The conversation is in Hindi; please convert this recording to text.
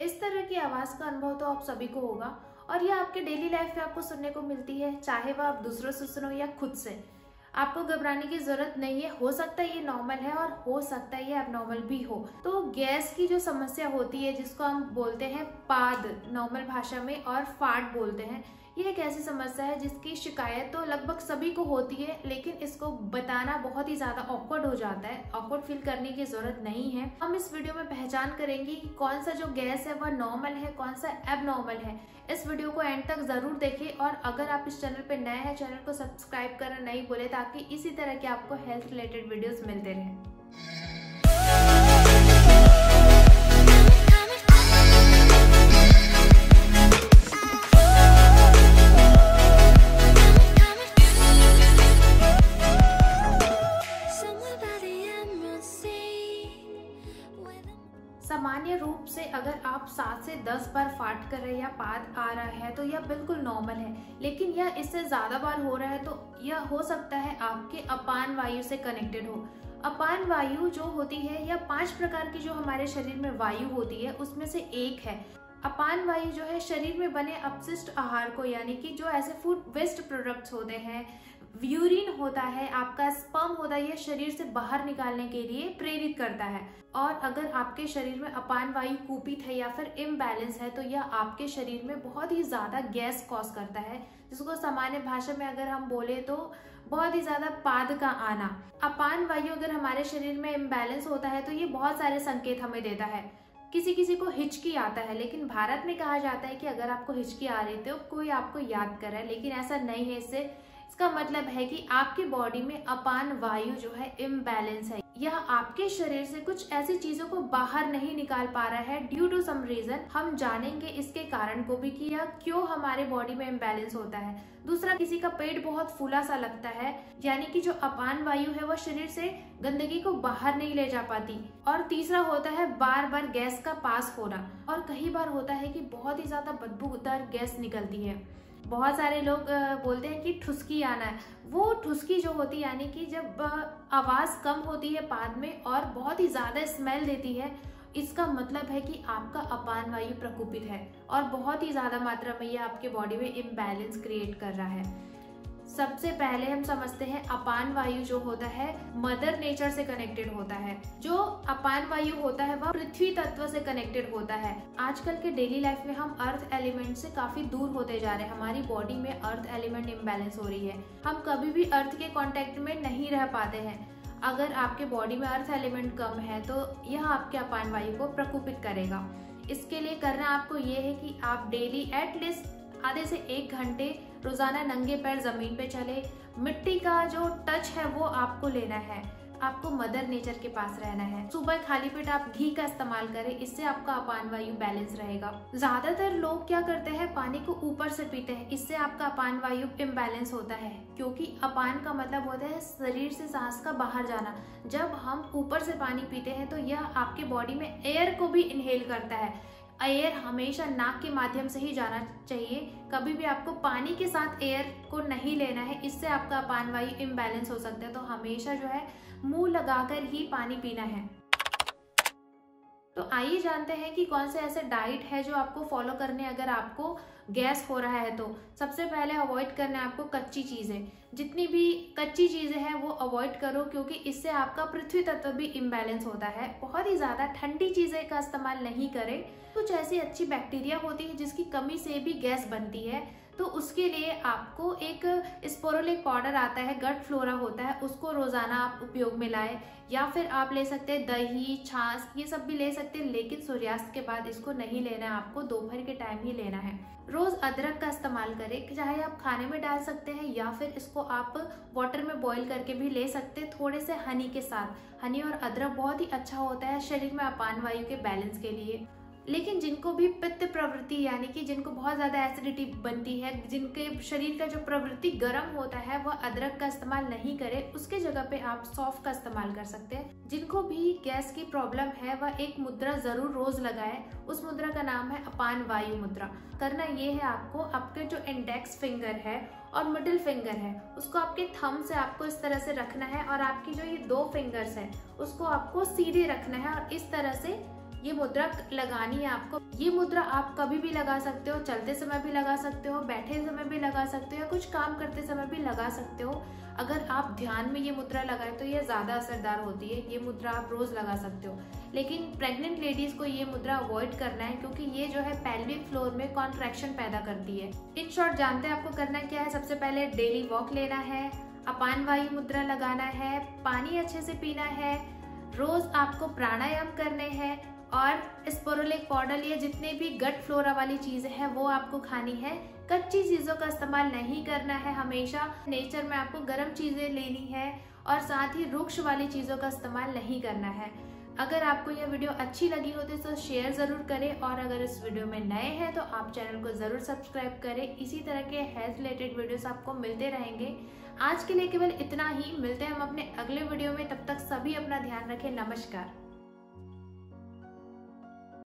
इस तरह की आवाज़ का अनुभव तो आप सभी को होगा और यह आपके डेली लाइफ में आपको सुनने को मिलती है, चाहे वह आप दूसरों से सुनो या खुद से। आपको घबराने की ज़रूरत नहीं है, हो सकता है ये नॉर्मल है और हो सकता है ये एबनॉर्मल भी हो। तो गैस की जो समस्या होती है, जिसको हम बोलते हैं पाद नॉर्मल भाषा में, और फाट बोलते हैं ये एक ऐसी समस्या है जिसकी शिकायत तो लगभग सभी को होती है, लेकिन इसको बताना बहुत ही ज़्यादा ऑकवर्ड हो जाता है। ऑकवर्ड फील करने की ज़रूरत नहीं है। हम इस वीडियो में पहचान करेंगे कि कौन सा जो गैस है, वह नॉर्मल है, कौन सा एबनॉर्मल है। इस वीडियो को एंड तक ज़रूर देखें और अगर आप इस चैनल पर नए हैं चैनल को सब्सक्राइब करना नहीं भूले ताकि इसी तरह के आपको हेल्थ रिलेटेड वीडियोस मिलते रहें। आप सात से दस बार फाट कर रहे या पाद आ रहा है तो यह बिल्कुल नॉर्मल है। लेकिन यह इससे ज़्यादा बार हो रहा है तो यह हो सकता है आपके अपान वायु से कनेक्टेड हो। अपान वायु जो होती है यह पाँच प्रकार की जो हमारे शरीर में वायु होती है, उसमें से एक है। अपान वायु जो है, शरीर में बने अपशिष्ट आहार को, यानी कि जो ऐसे फ़ूड वेस्ट प्रोडक्ट्स होते हैं यूरिन होता है, आपका स्पर्म होता है ये शरीर से बाहर निकालने के लिए प्रेरित करता है। और अगर आपके शरीर में अपान वायु कुपित है या फिर इम्बैलेंस है तो यह आपके शरीर में बहुत ही ज़्यादा गैस कॉज करता है। जिसको सामान्य भाषा में अगर हम बोले तो बहुत ही ज़्यादा पाद का आना। अपान वायु अगर हमारे शरीर में इम्बैलेंस होता है तो ये बहुत सारे संकेत हमें देता है। किसी किसी को हिचकी आता है, लेकिन भारत में कहा जाता है कि अगर आपको हिचकी आ रही तो कोई आपको याद कर रहा है, लेकिन ऐसा नहीं है इससे। इसका मतलब है कि आपकी बॉडी में अपान वायु जो है इम्बैलेंस है। यह आपके शरीर से कुछ ऐसी चीज़ों को बाहर नहीं निकाल पा रहा है। ड्यू टू सम रीजन हम जानेंगे इसके कारण को भी कि यह क्यों हमारे बॉडी में इम्बैलेंस होता है। दूसरा, किसी का पेट बहुत फूला सा लगता है, यानी कि जो अपान वायु है, वह शरीर से गंदगी को बाहर नहीं ले जा पाती। और तीसरा होता है बार बार गैस का पास होना। और कई बार होता है कि बहुत ही ज़्यादा बदबूदार गैस निकलती है। बहुत सारे लोग बोलते हैं कि ठुसकी आना है। वो ठुसकी जो होती है, यानी कि जब आवाज़ कम होती है पाद में और बहुत ही ज़्यादा स्मेल देती है, इसका मतलब है कि आपका अपान वायु प्रकोपित है और बहुत ही ज़्यादा मात्रा में ये आपके बॉडी में इम्बैलेंस क्रिएट कर रहा है। सबसे पहले हम समझते हैं अपान वायु जो होता है मदर नेचर से कनेक्टेड होता है। जो अपान वायु होता है, वह पृथ्वी तत्व से कनेक्टेड होता है। आजकल के डेली लाइफ में हम अर्थ एलिमेंट से काफ़ी दूर होते जा रहे हैं। हमारी बॉडी में अर्थ एलिमेंट इम्बेलेंस हो रही है। हम कभी भी अर्थ के कॉन्टेक्ट में नहीं रह पाते हैं। अगर आपके बॉडी में अर्थ एलिमेंट कम है तो यह आपके अपान वायु को प्रकोपित करेगा। इसके लिए करना आपको ये है कि आप डेली एटलीस्ट आधे से एक घंटे रोज़ाना नंगे पैर ज़मीन पे चले। मिट्टी का जो टच है, वो आपको लेना है। आपको मदर नेचर के पास रहना है। सुबह खाली पेट आप घी का इस्तेमाल करें, इससे आपका अपान वायु बैलेंस रहेगा। ज़्यादातर लोग क्या करते हैं, पानी को ऊपर से पीते हैं, इससे आपका अपान वायु इम्बैलेंस होता है। क्योंकि अपान का मतलब होता है शरीर से सांस का बाहर जाना। जब हम ऊपर से पानी पीते हैं तो यह आपके बॉडी में एयर को भी इनहेल करता है। एयर हमेशा नाक के माध्यम से ही जाना चाहिए। कभी भी आपको पानी के साथ एयर को नहीं लेना है, इससे आपका पान वायु इम्बैलेंस हो सकता है। तो हमेशा जो है, मुँह लगाकर ही पानी पीना है। तो आइए जानते हैं कि कौन से ऐसे डाइट है जो आपको फॉलो करने अगर आपको गैस हो रहा है तो। सबसे पहले अवॉइड करना है आपको कच्ची चीज़ें। जितनी भी कच्ची चीज़ें हैं वो अवॉइड करो क्योंकि इससे आपका पृथ्वी तत्व भी इम्बैलेंस होता है। बहुत ही ज़्यादा ठंडी चीज़ें का इस्तेमाल नहीं करें। कुछ ऐसी अच्छी बैक्टीरिया होती है जिसकी कमी से भी गैस बनती है। तो उसके लिए आपको एक स्पोरोलिक पाउडर आता है, गट फ्लोरा होता है, उसको रोज़ाना आप उपयोग में लाए। या फिर आप ले सकते हैं दही, छाछ, ये सब भी ले सकते हैं, लेकिन सूर्यास्त के बाद इसको नहीं लेना है, आपको दोपहर के टाइम ही लेना है। रोज अदरक का इस्तेमाल करें, चाहे आप खाने में डाल सकते हैं या फिर इसको आप वाटर में बॉईल करके भी ले सकते हैं, थोड़े से हनी के साथ। हनी और अदरक बहुत ही अच्छा होता है, शरीर में अपान वायु के बैलेंस के लिए। लेकिन जिनको भी पित्त प्रवृत्ति, यानी कि जिनको बहुत ज़्यादा एसिडिटी बनती है, जिनके शरीर का जो प्रवृत्ति गर्म होता है, वह अदरक का इस्तेमाल नहीं करे, उसके जगह पे आप सौफ का इस्तेमाल कर सकते हैं। जिनको भी गैस की प्रॉब्लम है, वह एक मुद्रा ज़रूर रोज लगाए। उस मुद्रा का नाम है अपान वायु मुद्रा। करना ये है आपको, आपके जो इंडेक्स फिंगर है और मिडिल फिंगर है, उसको आपके थम से आपको इस तरह से रखना है और आपकी जो ये दो फिंगर्स है, उसको आपको सीधे रखना है और इस तरह से ये मुद्रा लगानी है आपको। ये मुद्रा आप कभी भी लगा सकते हो, चलते समय भी लगा सकते हो, बैठे समय भी लगा सकते हो या कुछ काम करते समय भी लगा सकते हो। अगर आप ध्यान में ये मुद्रा लगाए तो ये ज़्यादा असरदार होती है। ये मुद्रा आप रोज लगा सकते हो। लेकिन प्रेग्नेंट लेडीज़ को ये मुद्रा अवॉइड करना है क्योंकि ये जो है पेल्विक फ्लोर में कॉन्ट्रेक्शन पैदा करती है। इन शॉर्ट जानते हैं आपको करना क्या है? सबसे पहले डेली वॉक लेना है अपान वायु मुद्रा लगाना है, पानी अच्छे से पीना है, रोज आपको प्राणायाम करने हैं और स्पोरोलिक पाउडर या जितने भी गट फ्लोरा वाली चीज़ें हैं, वो आपको खानी है। कच्ची चीज़ों का इस्तेमाल नहीं करना है हमेशा। नेचर में आपको गर्म चीज़ें लेनी है और साथ ही रुक्ष वाली चीज़ों का इस्तेमाल नहीं करना है। अगर आपको यह वीडियो अच्छी लगी होती तो शेयर ज़रूर करें और अगर इस वीडियो में नए हैं तो आप चैनल को ज़रूर सब्सक्राइब करें। इसी तरह के हेल्थ रिलेटेड वीडियोस आपको मिलते रहेंगे। आज के लिए केवल इतना ही। मिलते हैं हम अपने अगले वीडियो में। तब तक सभी अपना ध्यान रखें। नमस्कार।